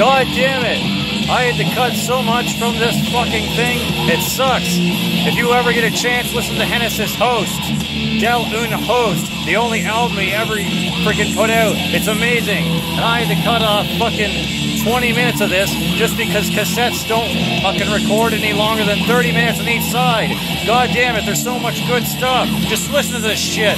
God damn it. I had to cut so much from this fucking thing. It sucks. If you ever get a chance, listen to Hennes Siste Høst. Del Un Host, the only album he ever freaking put out. It's amazing. And I had to cut off fucking 20 minutes of this just because cassettes don't fucking record any longer than 30 minutes on each side. God damn it, there's so much good stuff. Just listen to this shit.